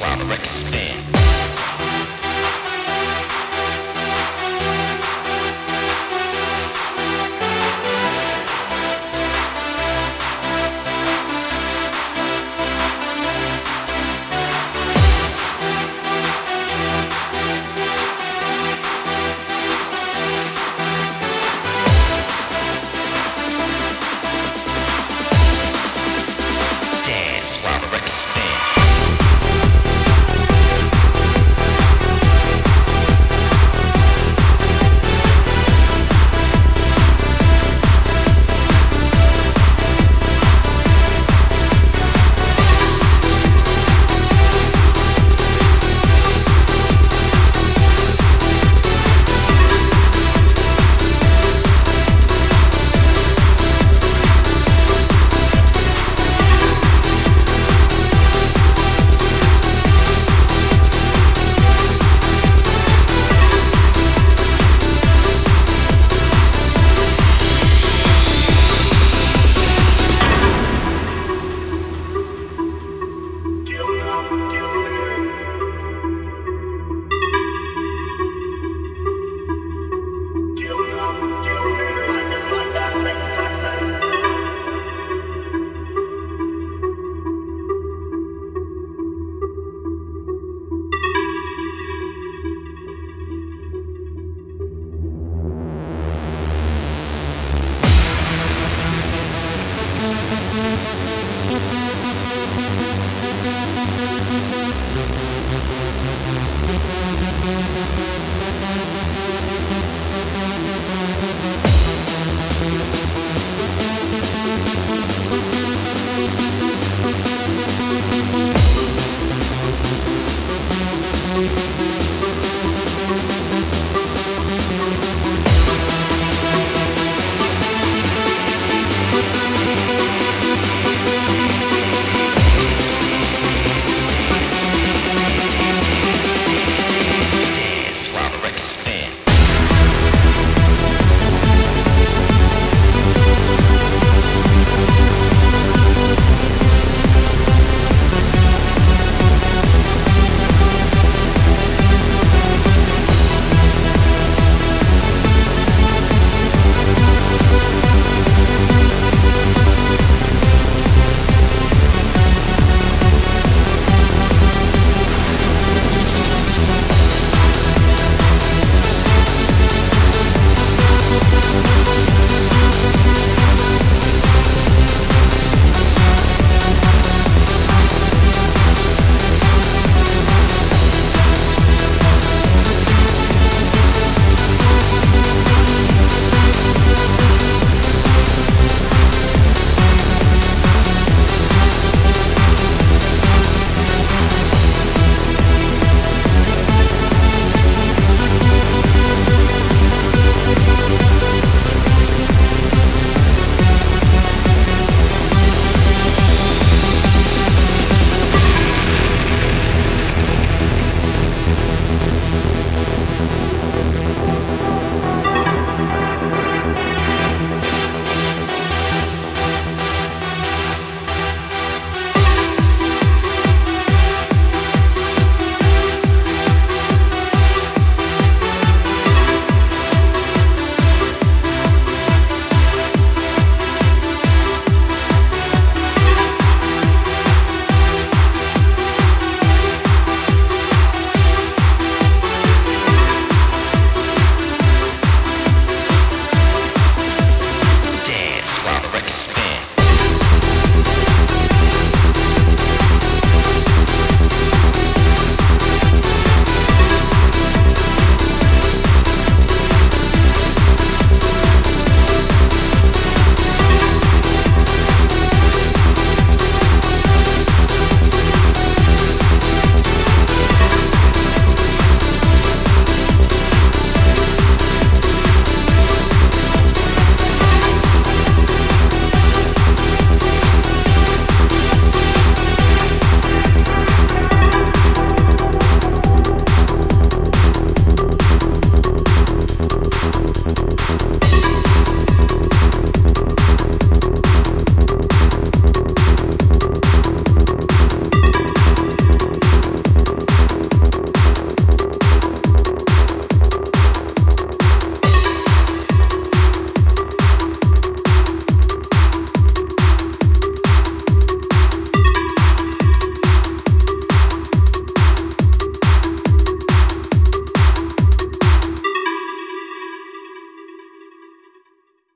Robert Record Spin.